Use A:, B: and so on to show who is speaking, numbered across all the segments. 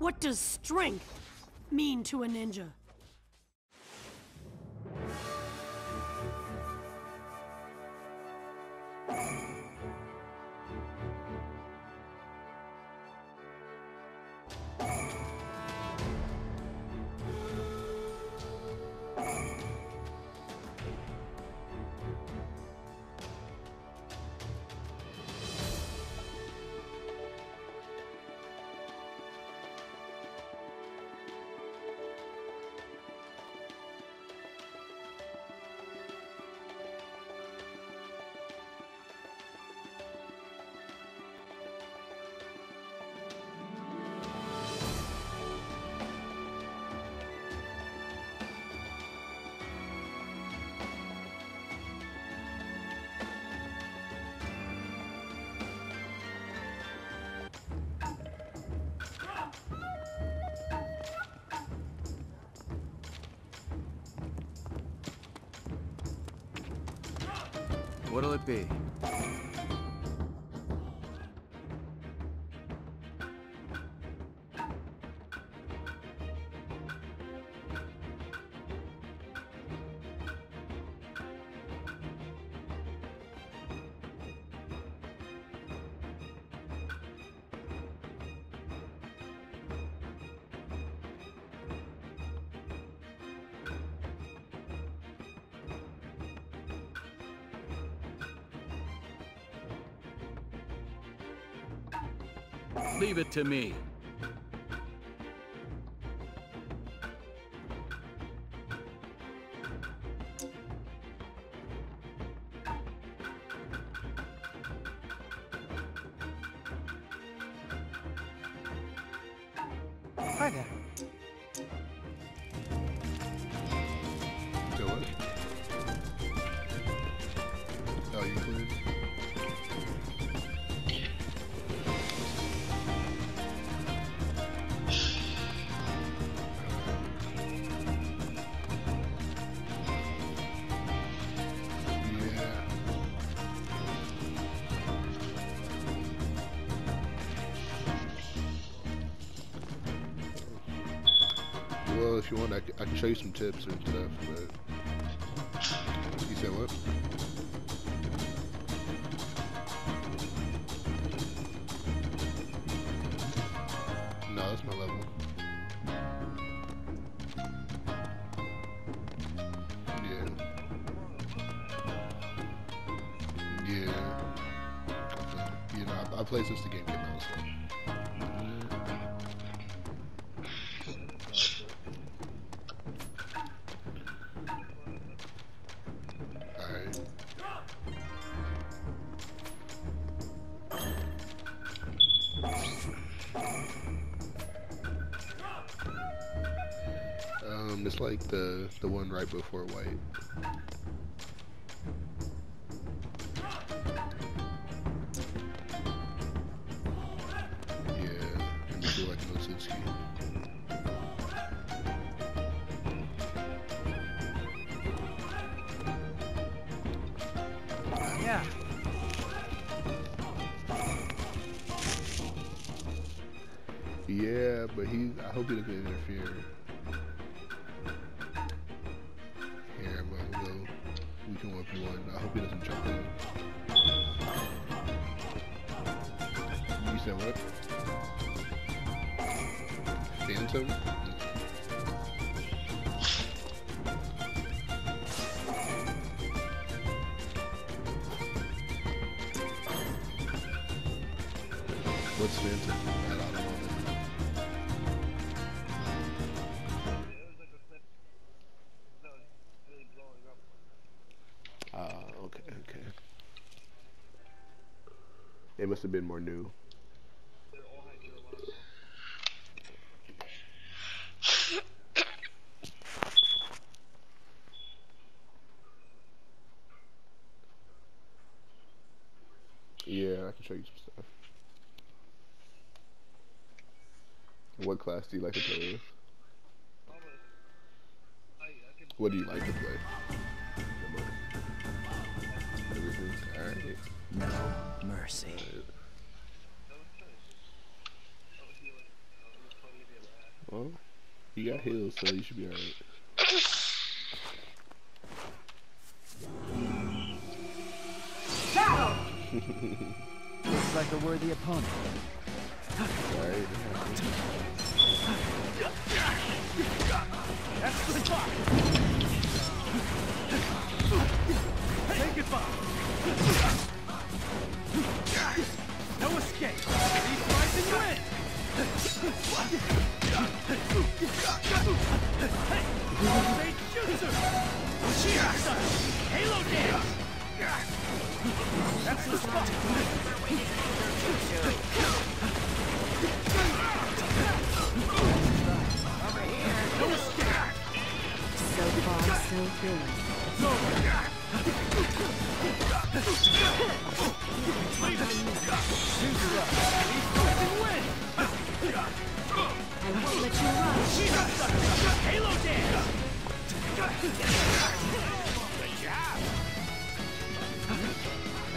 A: What does strength mean to a ninja?
B: What'll it be? Leave it to me.
C: Hi there.
D: Do it. Oh, you included? If you want, I I can show you some tips and stuff, but... You said what? No, that's my level. Yeah. Yeah. You know, I, I played since the game Um, it's like the the one right before white. Yeah, and do like an Osinski.
C: Yeah.
D: Yeah, but he. I hope he doesn't interfere. One. I hope he doesn't jump in. You said what? Phantom? What's Phantom? Must have been more new. Yeah, I can show you some stuff. What class do you like to play with? What do you like to play? Everything. Alright.
C: No mercy.
D: Well, you got heals, so you should be alright.
C: Looks like a worthy opponent.
D: Alright.
C: That's the spot.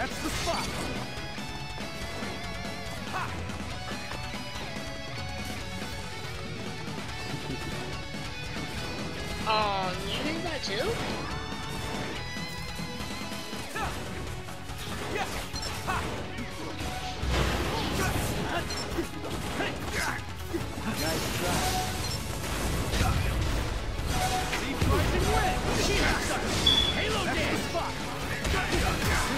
C: That's the spot. Ha!
E: Oh, you did that too?
C: Ha! Nice try. Deep drive and win! Style.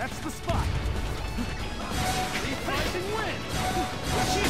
C: That's the spot. Deep drive and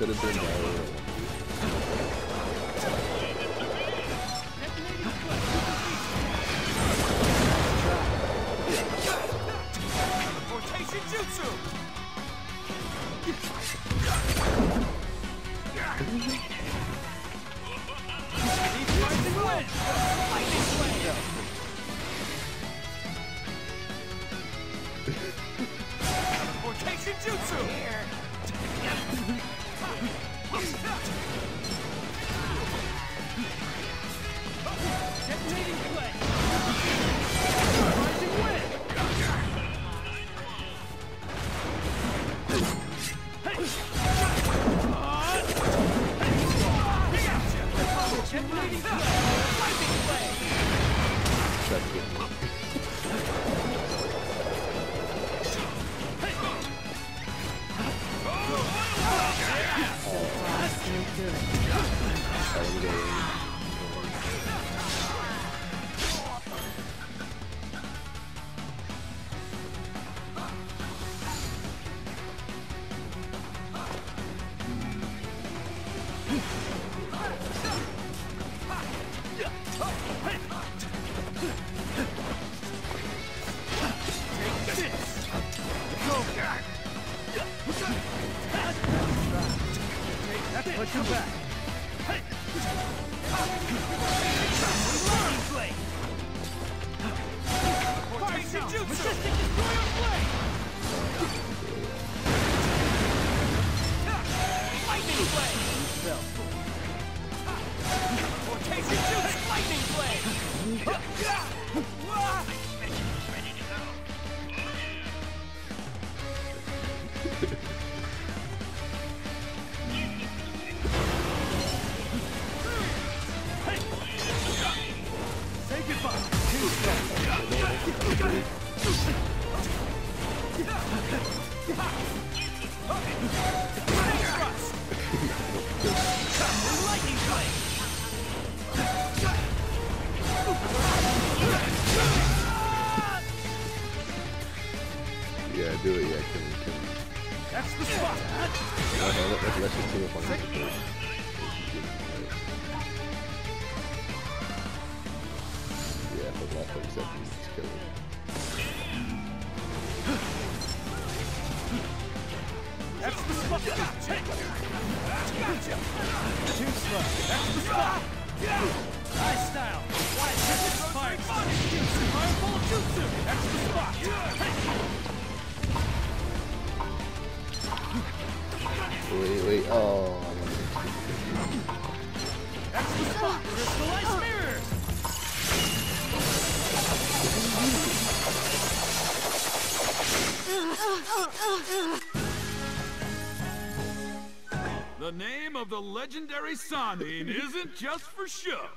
D: could have been better. Yeah, do it. Yeah, kill me, kill me.
C: That's the spot.
D: Okay, let, let's, let's just see if I can get it. Yeah, for the last 30 seconds, just kill it.
C: That's the spot. Gotcha. Gotcha. Too slow. That's the spot. High style. Wide. Fire. Fireball jutsu. That's the spot.
D: Wait, wait, oh.
C: That's the.
B: The name of the legendary Sannin isn't just for show.